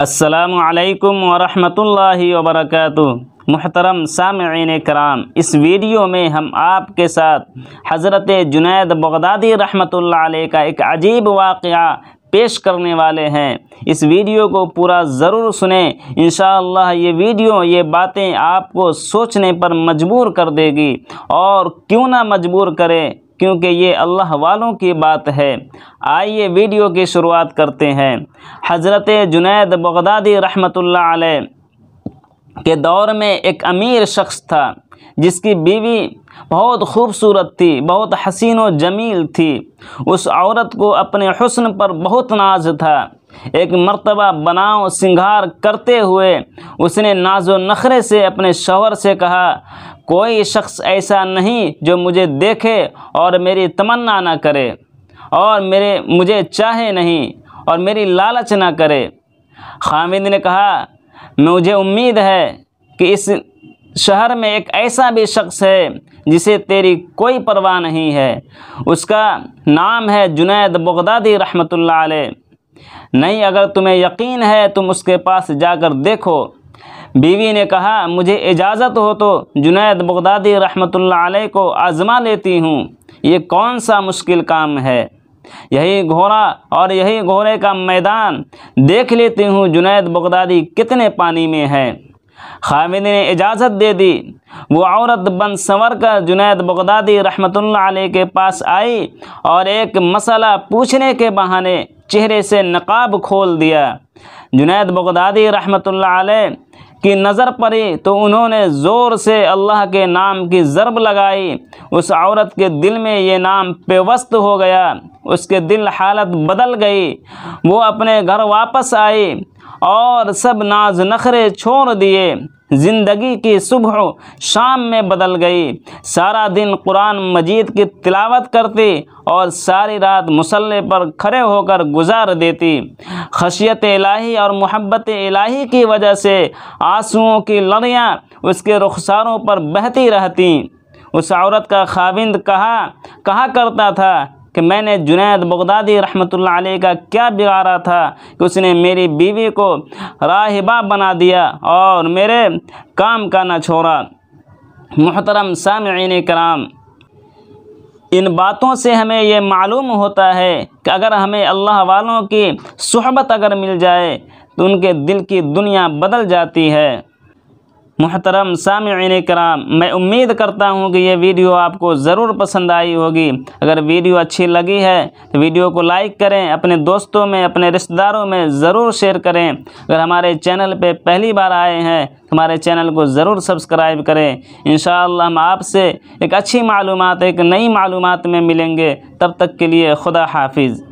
असलकम वरहमतुल्लाहि वबरकातुहू। मुहतरम सामीन कराम इस वीडियो में हम आपके साथ हज़रत जुनैद बगदादी रहमतुल्लाह अलैह का एक अजीब वाक़ पेश करने वाले हैं। इस वीडियो को पूरा ज़रूर सुने। इन ये वीडियो, ये बातें आपको सोचने पर मजबूर कर देगी। और क्यों ना मजबूर करे? क्योंकि ये अल्लाह वालों की बात है। आइए वीडियो की शुरुआत करते हैं। हज़रत जुनैद बगदादी अलैह के दौर में एक अमीर शख्स था, जिसकी बीवी बहुत खूबसूरत थी, बहुत हसीन व जमील थी। उस औरत को अपने हुस्न पर बहुत नाज था। एक मर्तबा बनाव सिंगार करते हुए उसने नाजो नखरे से अपने शोहर से कहा कोई शख्स ऐसा नहीं जो मुझे देखे और मेरी तमन्ना ना करे और मेरे, मुझे चाहे नहीं और मेरी लालच ना करे। खामिद ने कहा, मुझे उम्मीद है कि इस शहर में एक ऐसा भी शख्स है जिसे तेरी कोई परवाह नहीं है। उसका नाम है जुनैद बगदादी रहमतुल्लाह अलैह। नहीं, अगर तुम्हें यकीन है, तुम उसके पास जाकर देखो बीवी ने कहा, मुझे इजाज़त हो तो जुनैद बगदादी रहमतुल्लाह अलैह को आज़मा लेती हूँ। ये कौन सा मुश्किल काम है? यही घोड़ा और यही घोड़े का मैदान देख लेती हूँ, जुनैद बगदादी कितने पानी में है। खामिद ने इजाज़त दे दी। वो औरत बन संवर कर जुनैद बगदादी रहमतुल्लाह अलैह के पास आई और एक मसला पूछने के बहाने चेहरे से नकाब खोल दिया। जुनैद बगदादी रहमतुल्लाह अलैह की नज़र पड़ी तो उन्होंने ज़ोर से अल्लाह के नाम की ज़रब लगाई। उस औरत के दिल में ये नाम पेवस्त हो गया। उसके दिल हालत बदल गई। वो अपने घर वापस आई और सब नाज नखरे छोड़ दिए। ज़िंदगी की सुबह शाम में बदल गई। सारा दिन कुरान मजीद की तिलावत करती और सारी रात मुसल्ले पर खड़े होकर गुजार देती। खशियत इलाही और मोहब्बत इलाही की वजह से आंसुओं की लड़ियाँ उसके रुखसारों पर बहती रहती। उस औरत का खाविंद कहा कहा करता था कि मैंने जुनैद बगदादी रहमतुल्लाह अलैह का क्या बिगाड़ा था कि उसने मेरी बीवी को राहिबा बना दिया और मेरे काम का न छोड़ा। मोहतरम सामीन कराम, इन बातों से हमें ये मालूम होता है कि अगर हमें अल्लाह वालों की सहबत अगर मिल जाए तो उनके दिल की दुनिया बदल जाती है। मोहतरम सामीन कराम मैं उम्मीद करता हूँ कि ये वीडियो आपको ज़रूर पसंद आई होगी। अगर वीडियो अच्छी लगी है तो वीडियो को लाइक करें, अपने दोस्तों में, अपने रिश्तेदारों में ज़रूर शेयर करें। अगर हमारे चैनल पे पहली बार आए हैं तो हमारे चैनल को ज़रूर सब्सक्राइब करें। इन हम आपसे एक अच्छी मालूम एक नई मालूम में मिलेंगे। तब तक के लिए खुदा हाफिज़।